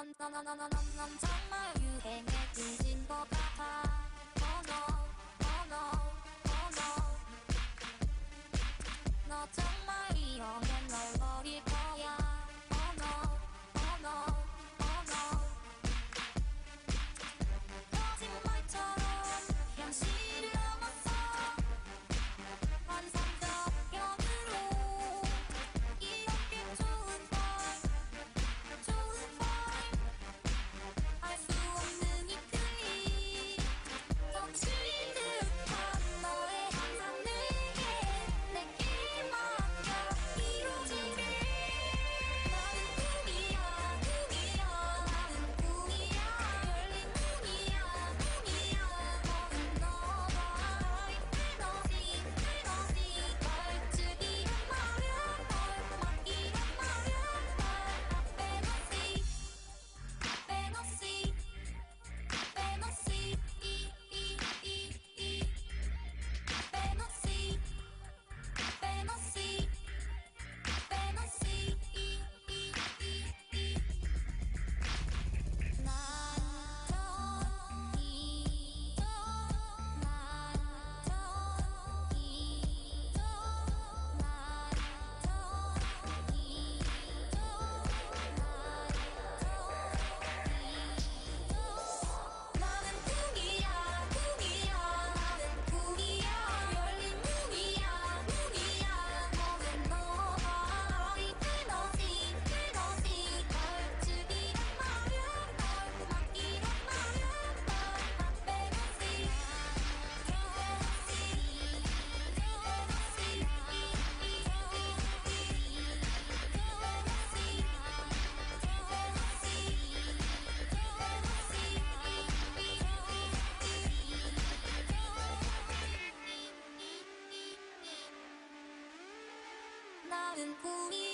넌넌넌넌넌넌 정말 유행에 젖은 것 같아. can pull me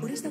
Por esta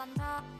are not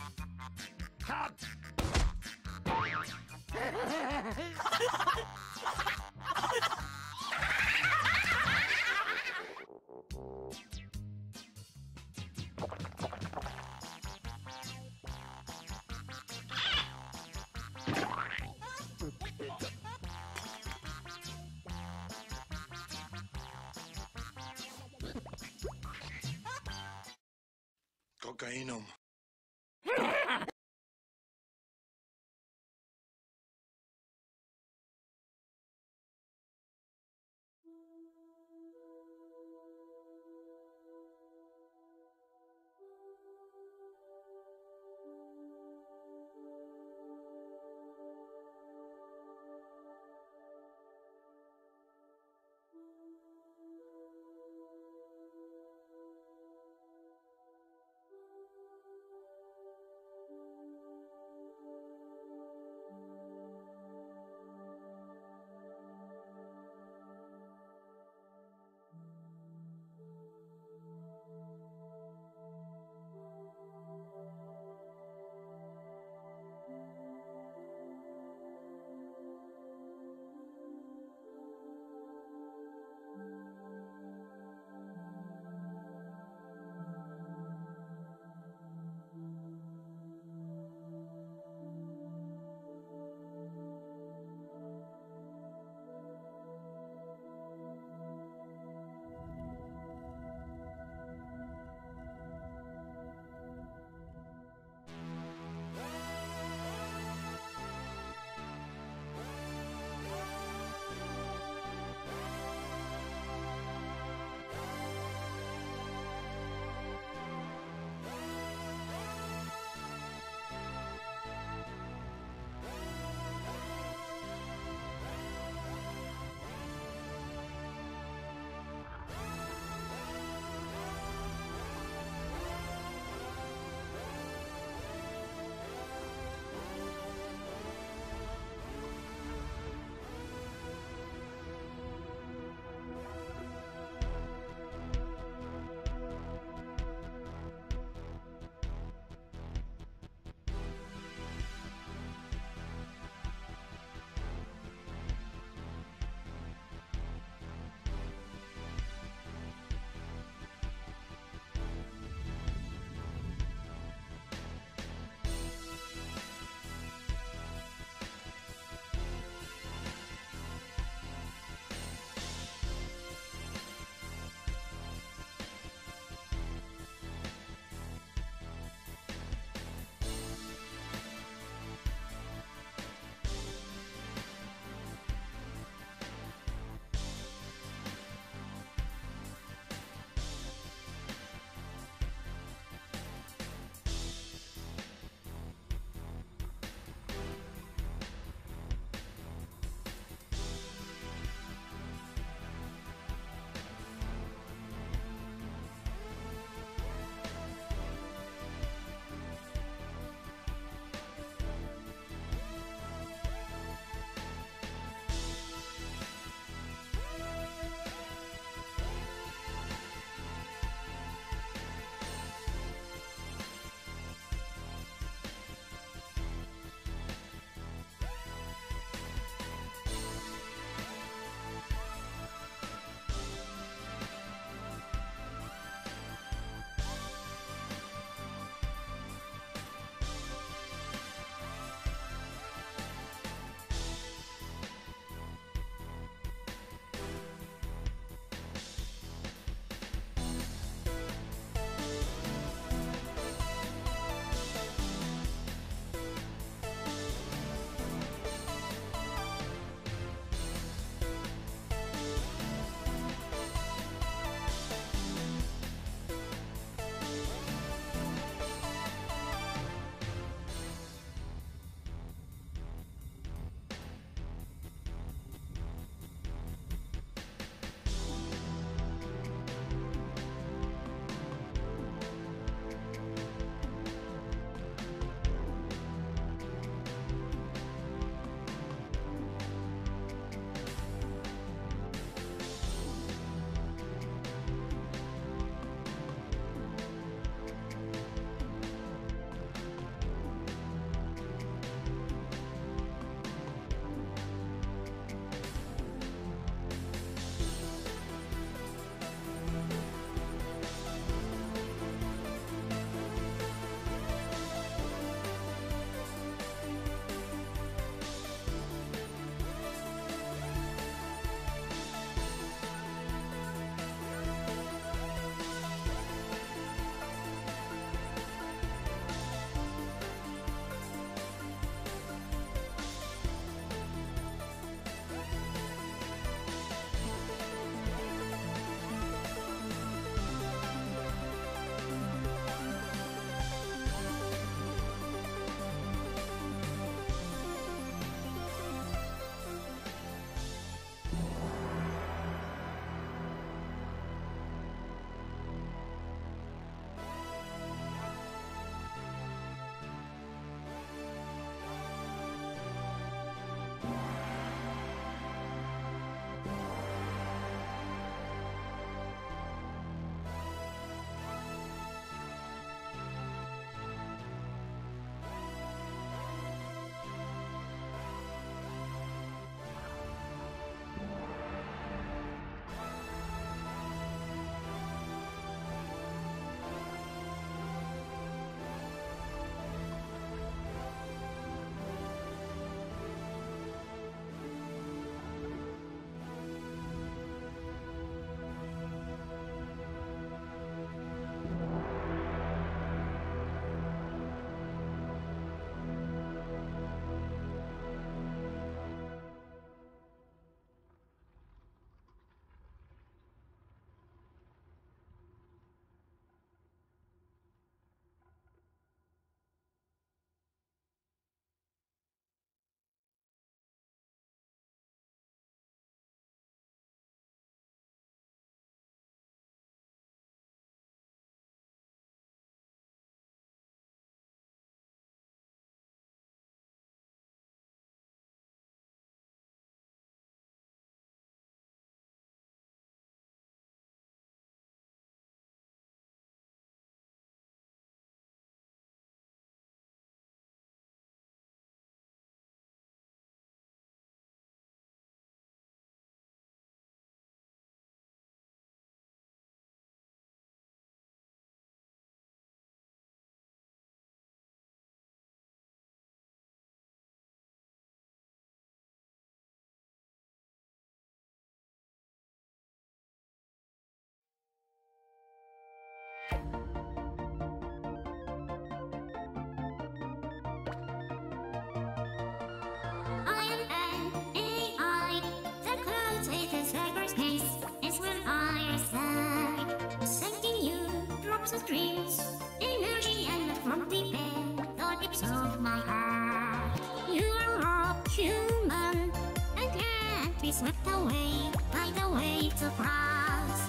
swept away by the waves of France.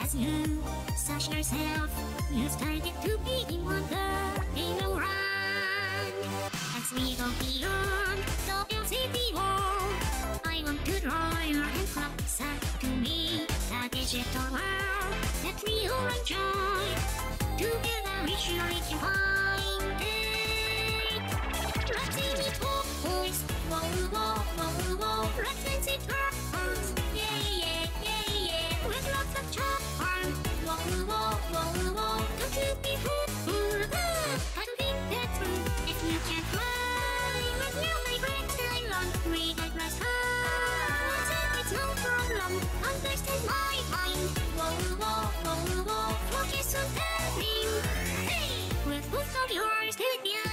As you search yourself, you started to be in wonder in a run. As we go beyond the LCD wall, I want to draw your hand closer to me. The digital world that we all enjoy. Together we surely can find. Focus on everything. Hey, with of yours,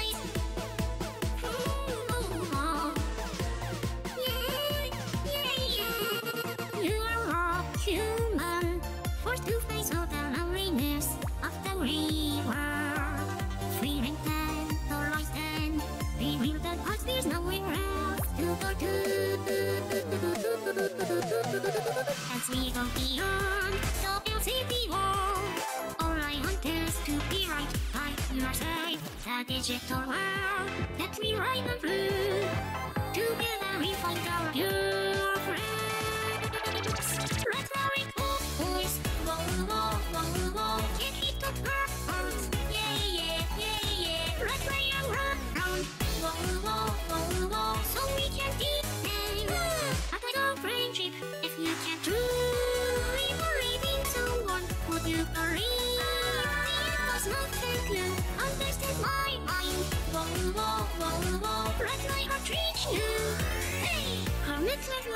as we go beyond the LCD wall. All I want is to be right by your side, the digital world that we ride through. Together we find our view. my mind. Whoa, whoa, whoa, whoa, let my heart reach you. Hey, our midnight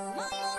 思いを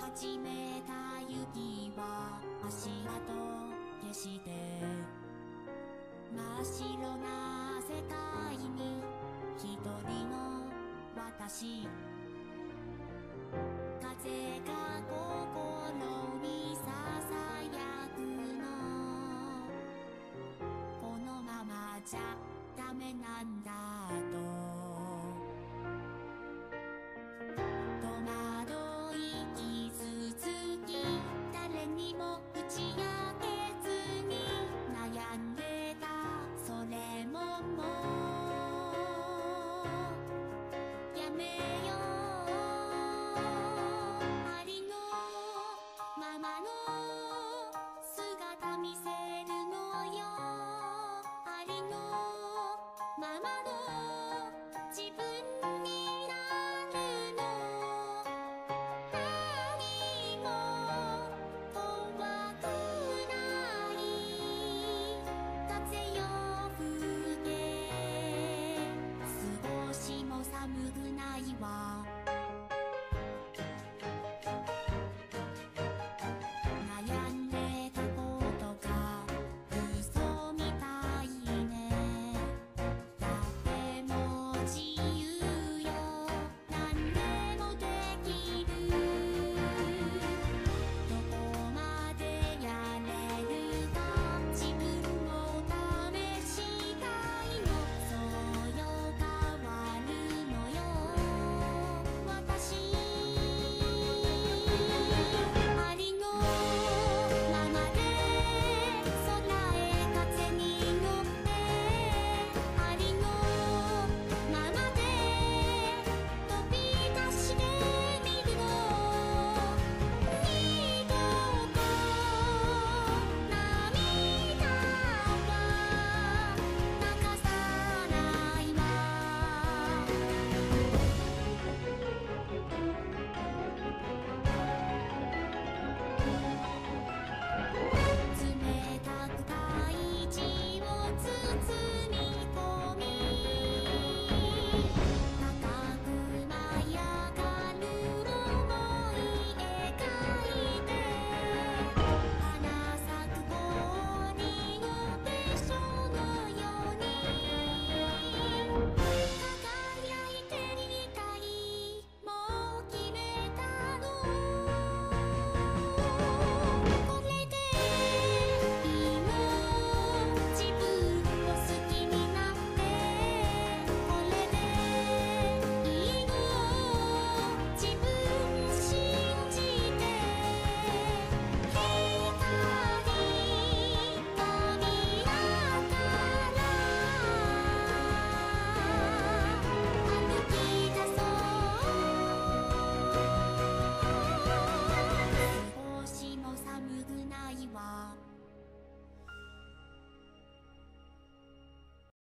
始めた雪は足跡消して真っ白な世界に一人の私。風が心にささやくの。このままじゃダメなんだ